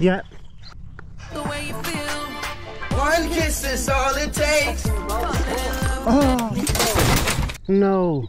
Yeah. One kiss is all it takes. Oh. No.